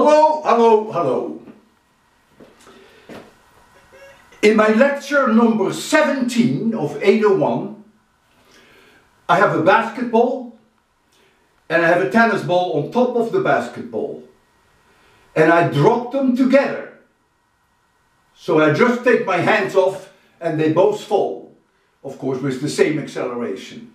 Hello, hello, hello. In my lecture number 17 of 801, I have a basketball and I have a tennis ball on top of the basketball. And I drop them together. So I just take my hands off and they both fall. Of course, with the same acceleration.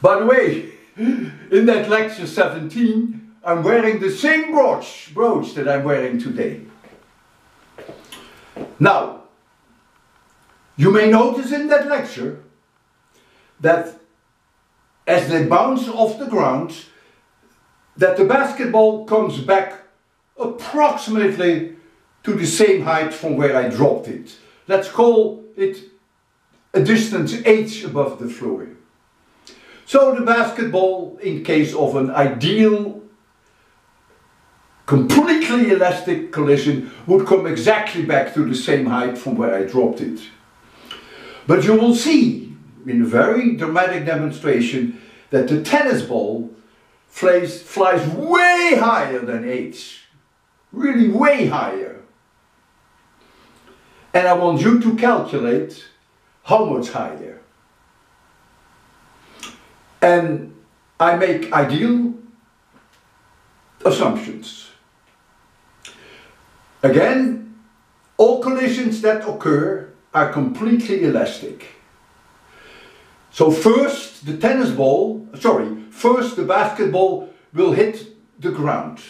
By the way, in that lecture 17, I'm wearing the same brooch, brooch that I'm wearing today. Now, you may notice in that lecture that as they bounce off the ground, that the basketball comes back approximately to the same height from where I dropped it. Let's call it a distance h above the floor. So the basketball, in case of an ideal completely elastic collision, would come exactly back to the same height from where I dropped it. But you will see in a very dramatic demonstration that the tennis ball flies, flies way higher than h. Really way higher. And I want you to calculate how much higher. And I make ideal assumptions. Again, all collisions that occur are completely elastic. So first the tennis ball, sorry, first the basketball will hit the ground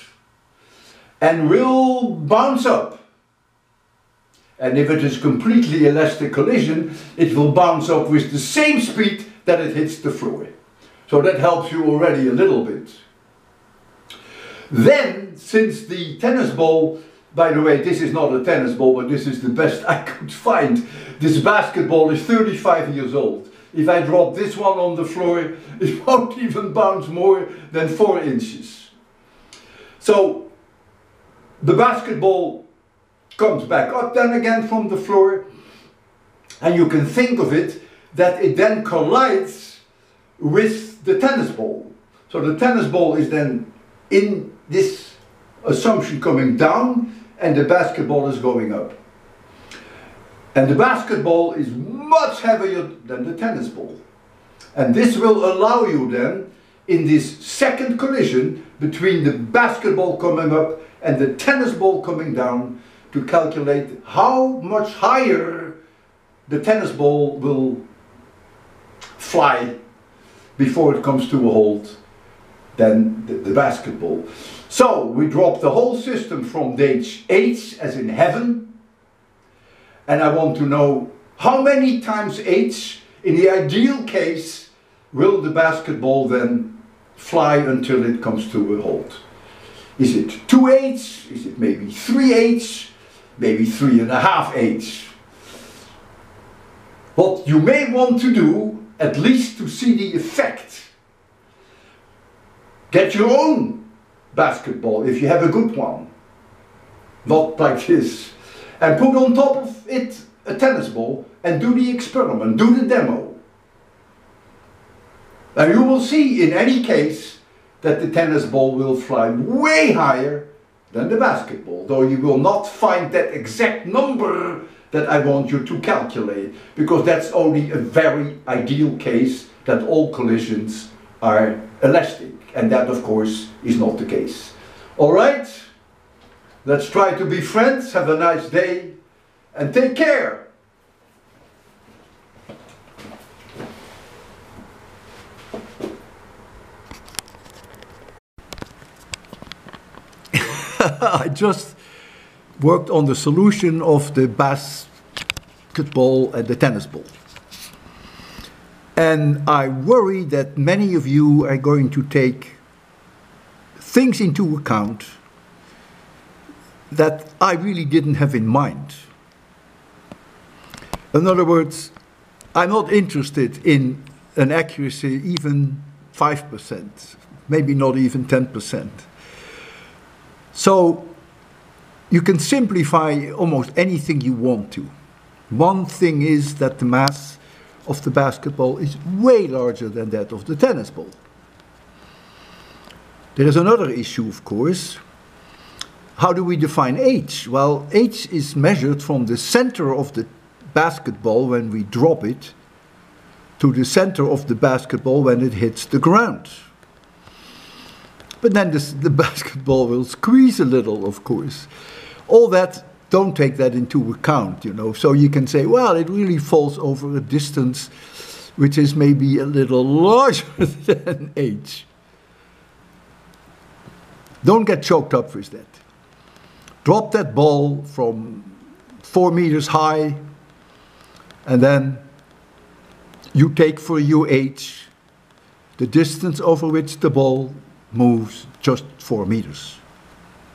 and will bounce up. And if it is completely elastic collision, it will bounce up with the same speed that it hits the floor. So that helps you already a little bit. Then, since the tennis ball, by the way, this is not a tennis ball, but this is the best I could find. This basketball is 35 years old. If I drop this one on the floor, it won't even bounce more than 4 inches. So, the basketball comes back up then again from the floor, and you can think of it that it then collides with the tennis ball. So the tennis ball is then in this assumption coming down and the basketball is going up. And the basketball is much heavier than the tennis ball. And this will allow you then in this second collision between the basketball coming up and the tennis ball coming down to calculate how much higher the tennis ball will fly before it comes to a halt than the, basketball. So we drop the whole system from H, H as in heaven, and I want to know how many times H, in the ideal case, will the basketball then fly until it comes to a halt? Is it 2H? Is it maybe 3H? Maybe 3.5H? What you may want to do at least to see the effect. Get your own basketball if you have a good one. Not like this. And put on top of it a tennis ball and do the experiment, do the demo. And you will see in any case that the tennis ball will fly way higher than the basketball, though you will not find that exact number that I want you to calculate because that's only a very ideal case that all collisions are elastic and that of course is not the case. Alright, let's try to be friends, have a nice day and take care. I just worked on the solution of the basketball and the tennis ball. And I worry that many of you are going to take things into account that I really didn't have in mind. In other words, I'm not interested in an accuracy even 5%, maybe not even 10%. So you can simplify almost anything you want to. One thing is that the mass of the basketball is way larger than that of the tennis ball. There is another issue, of course. How do we define h? Well, h is measured from the center of the basketball when we drop it to the center of the basketball when it hits the ground. But then this, the basketball will squeeze a little, of course. All that, don't take that into account, you know. So you can say, well, it really falls over a distance which is maybe a little larger than h. Don't get choked up with that. Drop that ball from four meters high, and then you take for UH the distance over which the ball moves just four meters.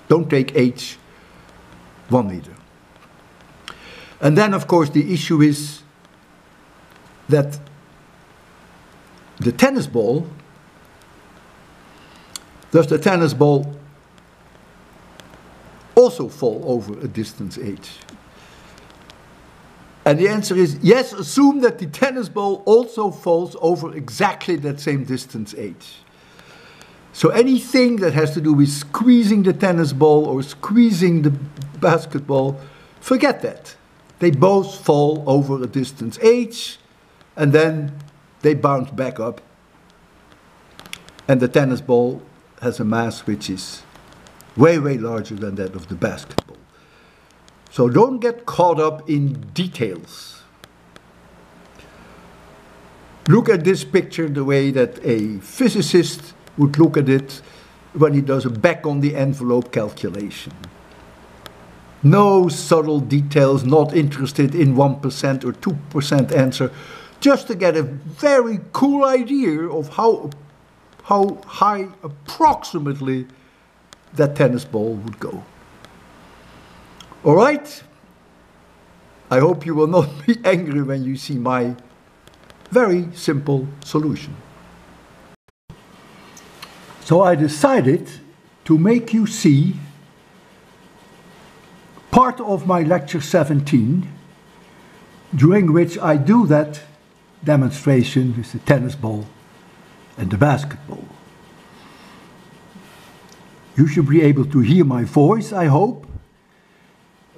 Don't take h one meter. And then, of course, the issue is that the tennis ball, does the tennis ball also fall over a distance h? And the answer is yes, assume that the tennis ball also falls over exactly that same distance h. So anything that has to do with squeezing the tennis ball or squeezing the basketball, forget that. They both fall over a distance h, and then they bounce back up. And the tennis ball has a mass which is way, way larger than that of the basketball. So don't get caught up in details. Look at this picture the way that a physicist would look at it when he does a back on the envelope calculation. No subtle details, not interested in 1% or 2% answer, just to get a very cool idea of how, how high approximately that tennis ball would go. All right? I hope you will not be angry when you see my very simple solution. So I decided to make you see part of my lecture 17 during which I do that demonstration with the tennis ball and the basketball. You should be able to hear my voice, I hope,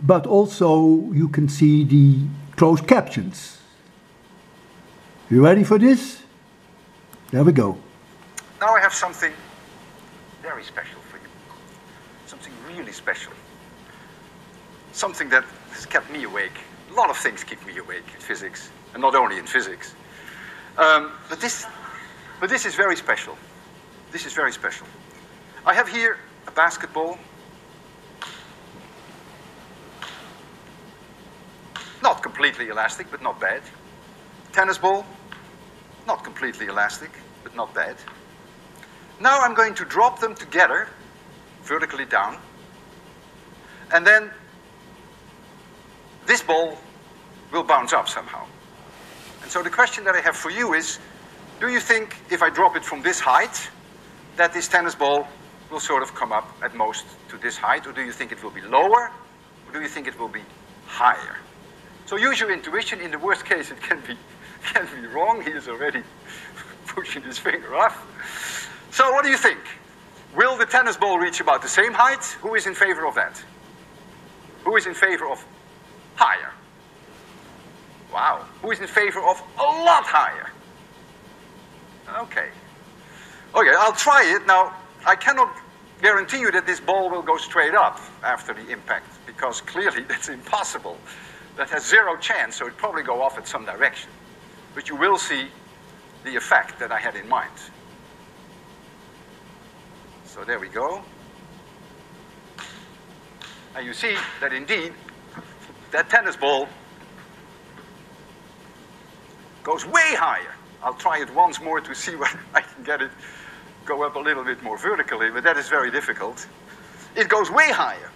but also you can see the closed captions. You ready for this? There we go. Now I have something very special for you. Something really special. Something that has kept me awake. A lot of things keep me awake in physics, and not only in physics. Um, but this, but this is very special. This is very special. I have here a basketball. Not completely elastic, but not bad. Tennis ball. Not completely elastic, but not bad. Now I'm going to drop them together, vertically down, and then this ball will bounce up somehow. And so the question that I have for you is, do you think if I drop it from this height, that this tennis ball will sort of come up at most to this height, or do you think it will be lower, or do you think it will be higher? So use your intuition. In the worst case, it can be, can be wrong. He is already pushing his finger off. So what do you think? Will the tennis ball reach about the same height? Who is in favor of that? Who is in favor of higher? Wow. Who is in favor of a lot higher? Okay. Okay, I'll try it. Now, I cannot guarantee you that this ball will go straight up after the impact, because clearly that's impossible. That has zero chance, so it probably go off at some direction. But you will see the effect that I had in mind. So there we go. And you see that indeed, that tennis ball goes way higher. I'll try it once more to see whether I can get it go up a little bit more vertically, but that is very difficult. It goes way higher.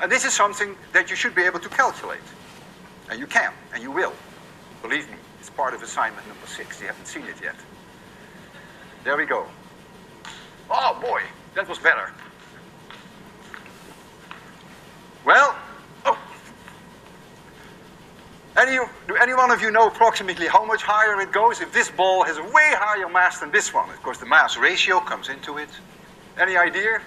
And this is something that you should be able to calculate. And you can, and you will. Believe me, it's part of assignment number six. You haven't seen it yet. There we go. Oh boy, that was better. Well. Any, do any one of you know approximately how much higher it goes if this ball has a way higher mass than this one? Of course, the mass ratio comes into it. Any idea?